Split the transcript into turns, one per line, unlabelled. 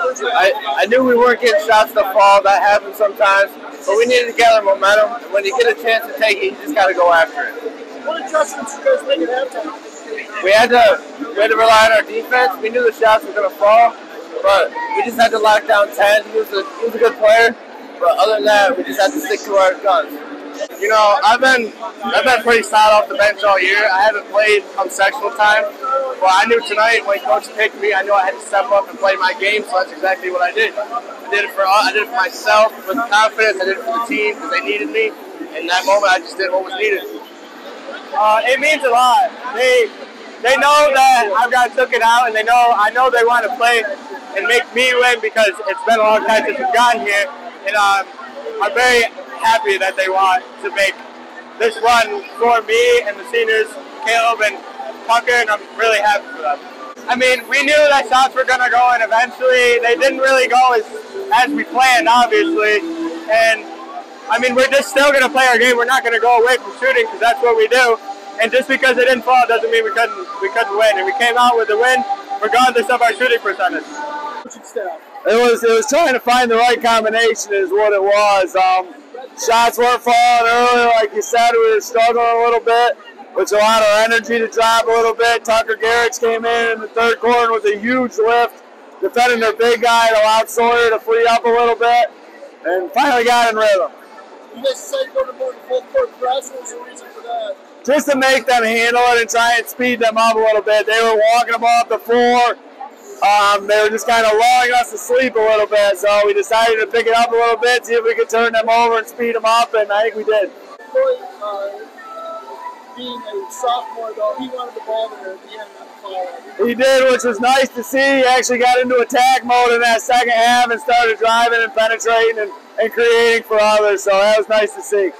I, I knew we weren't getting shots to fall. That happens sometimes. But we needed to gather momentum. And when you get a chance to take it, you just got to go after it.
What adjustments you guys make at halftime?
We had to we had to rely on our defense. We knew the shots were going to fall, but we just had to lock down 10. He was a, he was a good player. But other than that, we just had to stick to our guns. You know, I've been I've been pretty solid off the bench all year. I haven't played come sectional time, but I knew tonight when coach picked me, I knew I had to step up and play my game. So that's exactly what I did. I did it for I did it for myself with confidence. I did it for the team because they needed me. In that moment, I just did what was needed.
Uh, it means a lot. They they know that I've got took it out, and they know I know they want to play and make me win because it's been a long time since we've gotten here, and um, I'm very happy that they want to make this run for me and the seniors, Caleb and Tucker, and I'm really happy for them. I mean, we knew that shots were going to go in eventually. They didn't really go as, as we planned, obviously. And, I mean, we're just still going to play our game. We're not going to go away from shooting because that's what we do. And just because it didn't fall doesn't mean we couldn't, we couldn't win. And we came out with a win regardless of our shooting percentage.
It was it was trying to find the right combination is what it was. Um, shots weren't falling early, like you said. We were struggling a little bit, which allowed our energy to drop a little bit. Tucker Garrett came in in the third quarter with a huge lift, defending their big guy. It allowed Sawyer to free up a little bit, and finally got in rhythm.
You guys decided to go to full court press. What was the reason for that?
Just to make them handle it and try and speed them up a little bit. They were walking them off the floor. Um, they were just kind of lulling us to sleep a little bit, so we decided to pick it up a little bit, see if we could turn them over and speed them up, and I think we did.
Uh, being a sophomore, though, he wanted the ball there at the end of the foul.
He did, which was nice to see. He actually got into attack mode in that second half and started driving and penetrating and, and creating for others, so that was nice to see.